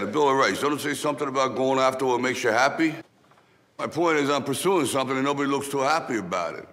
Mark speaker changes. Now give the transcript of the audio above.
Speaker 1: the Bill of Rights, don't it say something about going after what makes you happy? My point is, I'm pursuing something and nobody looks too happy about it.